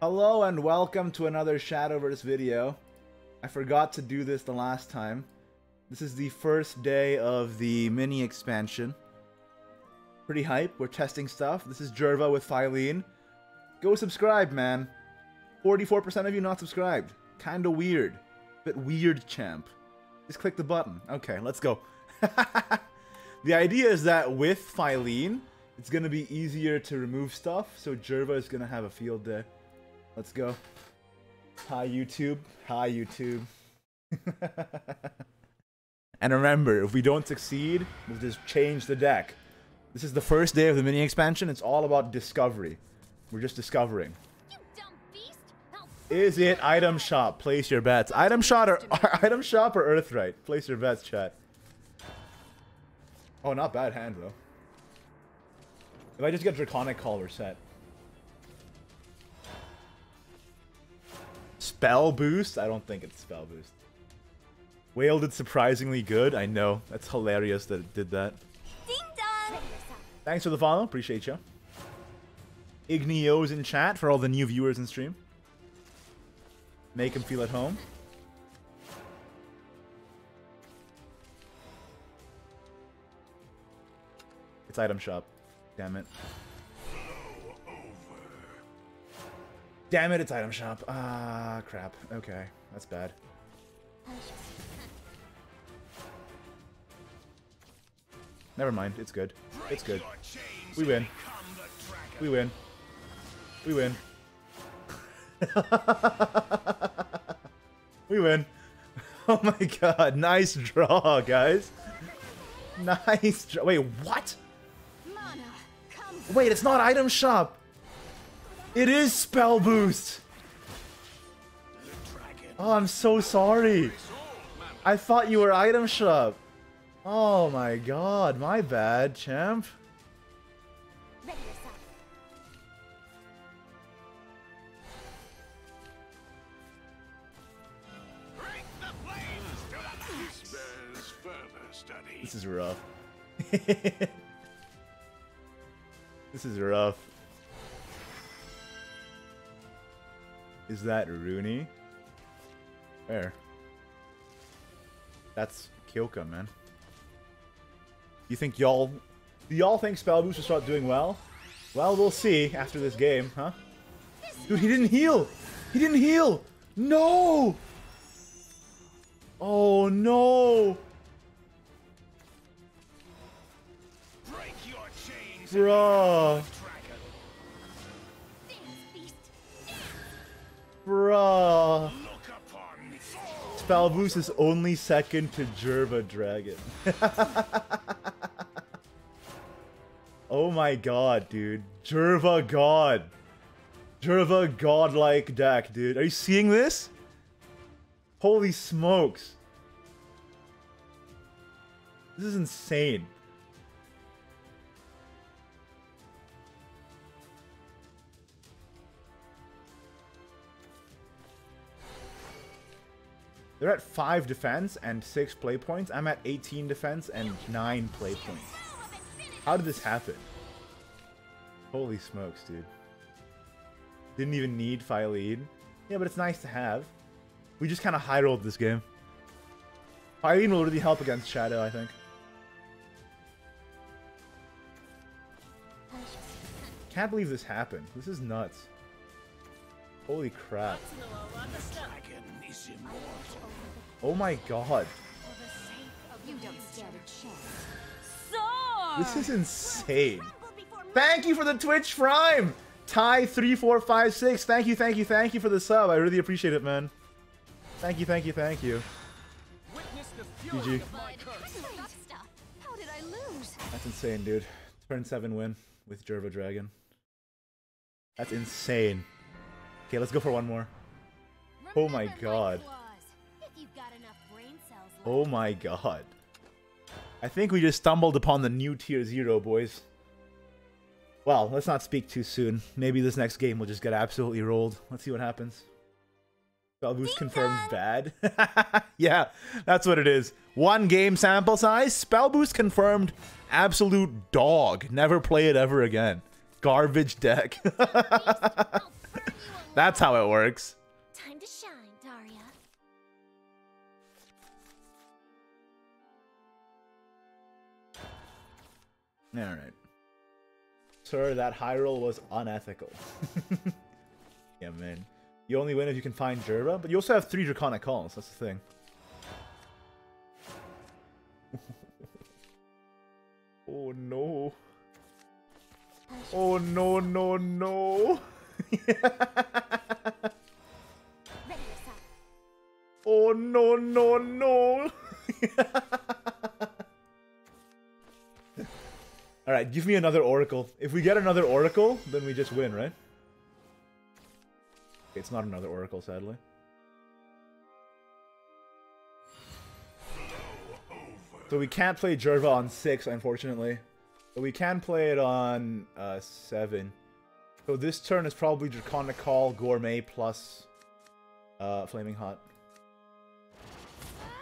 Hello and welcome to another Shadowverse video. I forgot to do this the last time. This is the first day of the mini expansion. Pretty hype, we're testing stuff. This is Jerva with Filene. Go subscribe, man. 44% of you not subscribed. Kinda weird. Bit weird, champ. Just click the button. Okay, let's go. the idea is that with Filene, it's gonna be easier to remove stuff, so Jerva is gonna have a field day. Let's go. Hi, YouTube. Hi, YouTube. and remember, if we don't succeed, we'll just change the deck. This is the first day of the mini expansion. It's all about discovery. We're just discovering. Is it item shop? Place your bets. Item shop or item shop or Earth Rite? Place your bets, chat. Oh, not bad hand though. If I just get Draconic Call, we're set. Spell boost? I don't think it's spell boost. Whale did surprisingly good. I know. That's hilarious that it did that. Ding dong! Thanks for the follow. Appreciate you. Ignio's in chat for all the new viewers in stream. Make him feel at home. It's item shop. Damn it. Damn it, it's item shop. Ah, crap. Okay, that's bad. Never mind, it's good. It's good. We win. We win. We win. we win. Oh my god, nice draw, guys. Nice draw. Wait, what? Wait, it's not item shop. It is spell boost. Oh, I'm so sorry. I thought you were item shop. Oh my god, my bad, champ. This is rough. This is rough. Is that Runie? Where? That's Kyoka, man. You think y'all... Do y'all think Spell Boost will start doing well? Well, we'll see after this game, huh? Dude, he didn't heal! He didn't heal! No! Oh, no! Break your chains Bruh. Bruh. Spell boost is only second to Jerva Dragon. oh my god, dude. Jerva God. Jerva godlike deck, dude. Are you seeing this? Holy smokes. This is insane. They're at 5 defense and 6 play points. I'm at 18 defense and 9 play points. How did this happen? Holy smokes, dude. Didn't even need Filene. Yeah, but it's nice to have. We just kind of high rolled this game. Filene will really help against Shadow, I think. Can't believe this happened. This is nuts. Holy crap. Oh my god. This is insane. Thank you for the Twitch Prime! Ty3456, thank you, thank you, thank you for the sub. I really appreciate it, man. Thank you, thank you, thank you. GG. That's insane, dude. Turn 7 win with Jerva Dragon. That's insane. Okay, let's go for one more. Oh my god. Oh my god. I think we just stumbled upon the new tier 0, boys. Well, let's not speak too soon. Maybe this next game will just get absolutely rolled. Let's see what happens. Spell boost confirmed bad. yeah, that's what it is. One game sample size. Spell boost confirmed absolute dog. Never play it ever again. Garbage deck. That's how it works. Time to shine, Daria. Alright. Sir, that high roll was unethical. yeah, man. You only win if you can find Jerva, but you also have three Draconic Calls, that's the thing. oh no. Oh no, no, no. Oh no, no, no. Alright, give me another Oracle. If we get another Oracle, then we just win, right? It's not another Oracle, sadly. So we can't play Jerva on 6, unfortunately. But we can play it on uh, 7. So this turn is probably Draconic Call, Gourmet, plus uh, Flaming Hot.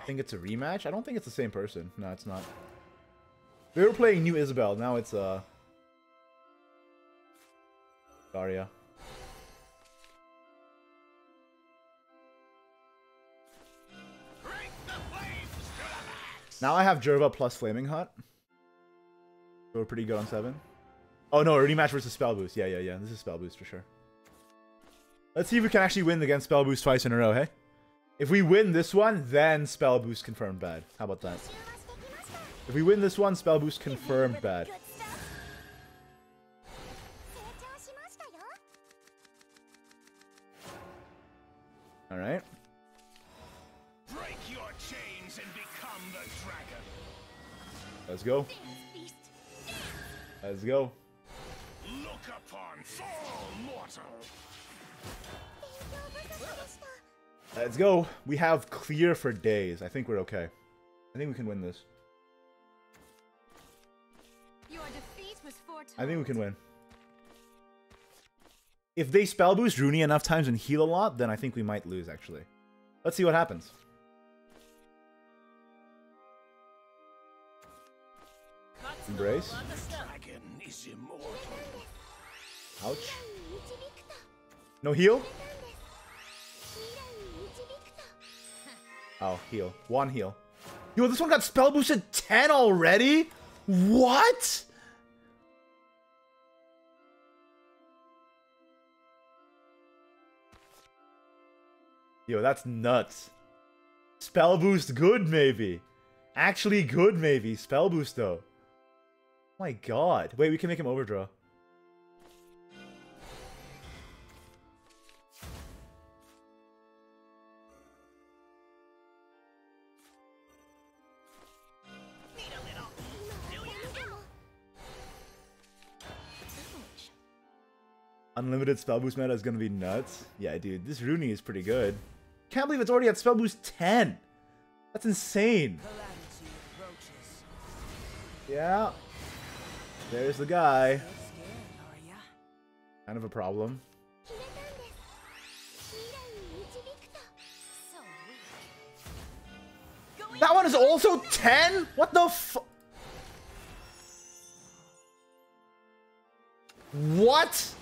I think it's a rematch? I don't think it's the same person. No, it's not. We were playing New Isabel, now it's uh Daria. Now I have Jerva plus Flaming Hot. So we're pretty good on 7. Oh no, a rematch versus spell boost. Yeah, yeah, yeah. This is spell boost for sure. Let's see if we can actually win against spell boost twice in a row, hey? If we win this one, then spell boost confirmed bad. How about that? If we win this one, spell boost confirmed bad. All right. Let's go. Let's go. Let's go. We have clear for days. I think we're okay. I think we can win this. Your defeat was. I think we can win. If they spell boost Runie enough times and heal a lot, then I think we might lose, actually. Let's see what happens. Embrace. Ouch. No heal? Oh, heal. One heal. Yo, this one got spell boosted 10 already? What? Yo, that's nuts. Spell boost good, maybe. Actually good, maybe. Spell boost, though. Oh my god. Wait, we can make him overdraw. Unlimited spell boost meta is going to be nuts. Yeah, dude, this Runie is pretty good. Can't believe it's already at spell boost 10. That's insane. Yeah. There's the guy. Kind of a problem. That one is also 10? What the fu- What?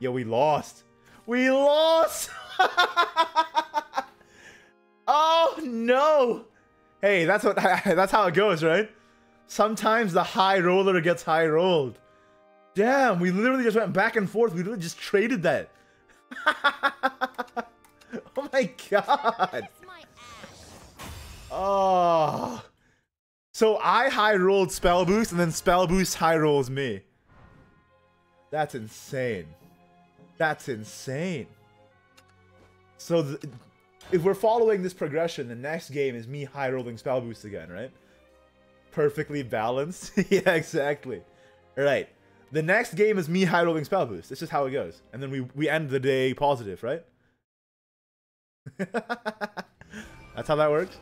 Yo, we lost. We lost! oh no! Hey, that's what that's how it goes, right? Sometimes the high roller gets high rolled. Damn, we literally just went back and forth. We literally just traded that. oh my god. Oh. So I high rolled spell boost and then spell boost high rolls me. That's insane. That's insane. So if we're following this progression, the next game is me high rolling spell boost again, right? Perfectly balanced. yeah, exactly. Right. The next game is me high rolling spell boost. It's just how it goes. And then we we end the day positive, right? That's how that works.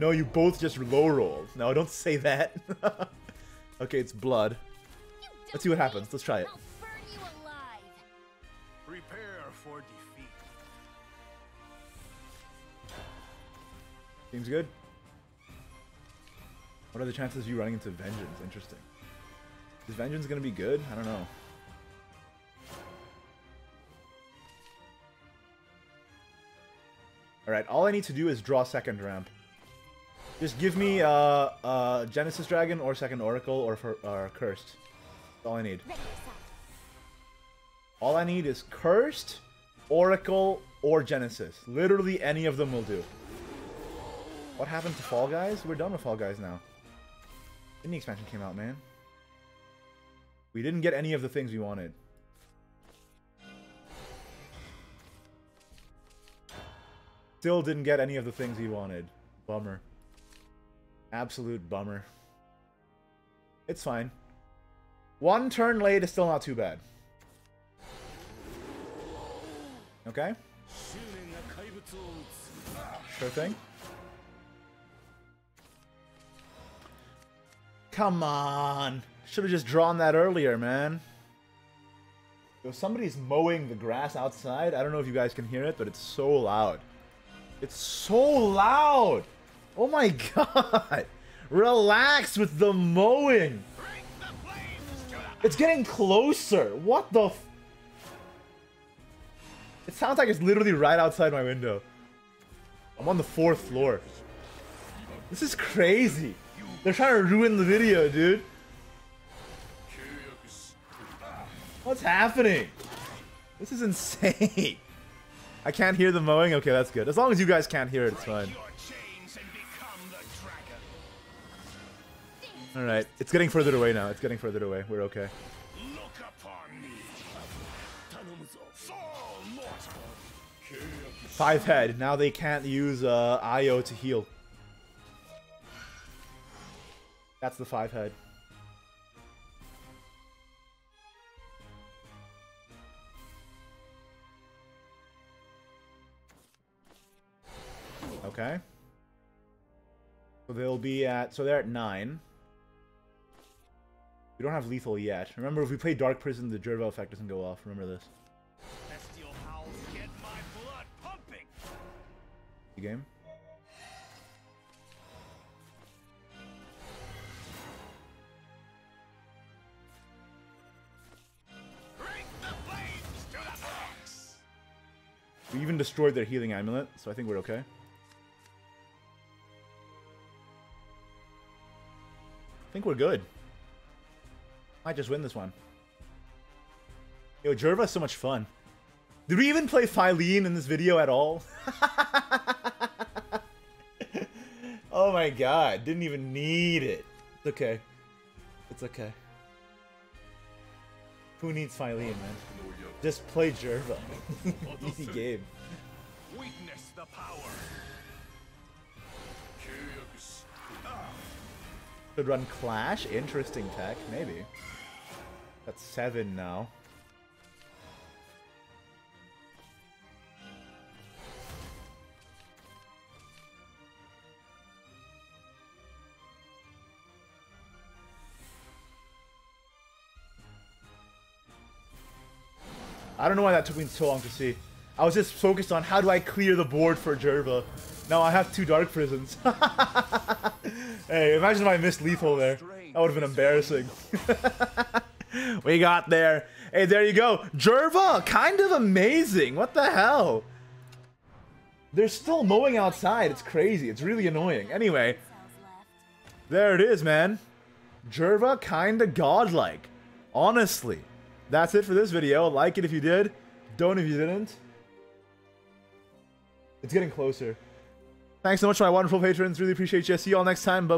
No, you both just low rolled. No, don't say that. okay, it's blood. Let's see what happens. Let's try it. Seems good. What are the chances of you running into Vengeance? Interesting. Is Vengeance gonna be good? I don't know. Alright, all I need to do is draw second ramp. Just give me uh, uh, Genesis Dragon or Second Oracle or for, uh, Cursed. That's all I need. All I need is Cursed, Oracle, or Genesis. Literally any of them will do. What happened to Fall Guys? We're done with Fall Guys now. Indie expansion came out, man. We didn't get any of the things we wanted. Still didn't get any of the things we wanted. Bummer. Absolute bummer. It's fine. One turn late is still not too bad. Okay? Sure thing. Come on. Should have just drawn that earlier, man. Yo, somebody's mowing the grass outside. I don't know if you guys can hear it, but it's so loud. It's so loud. Oh my god. Relax with the mowing. It's getting closer. What the It sounds like it's literally right outside my window. I'm on the fourth floor. This is crazy. They're trying to ruin the video, dude. What's happening? This is insane. I can't hear the mowing. Okay, that's good. As long as you guys can't hear it, it's fine. Break your chains and become the dragon. All right, it's getting further away now. It's getting further away. We're okay. Five head. Now they can't use uh, Io to heal. That's the five head. Okay. So they'll be at. So they're at nine. We don't have lethal yet. Remember, if we play Dark Prison, the Jerva effect doesn't go off. Remember this. Bestial howls get my blood pumping. The game. Even destroyed their healing amulet, so I think we're okay. I think we're good. Might just win this one. Yo, Jerva's so much fun. Did we even play Filene in this video at all? oh my god, didn't even need it. It's okay. It's okay. Who needs Filene, man? Just play Jerva. Easy game. The power. Could run Clash? Interesting tech, maybe. That's seven now. I don't know why that took me so long to see. I was just focused on how do I clear the board for Jerva. Now I have two Dark Prisons. hey, imagine if I missed lethal there. That would have been embarrassing. we got there. Hey, there you go. Jerva, kind of amazing. What the hell? They're still mowing outside. It's crazy. It's really annoying. Anyway, there it is, man. Jerva kinda godlike. Honestly. That's it for this video. Like it if you did. Don't if you didn't. It's getting closer. Thanks so much my wonderful patrons. Really appreciate you. See you all next time. Bye.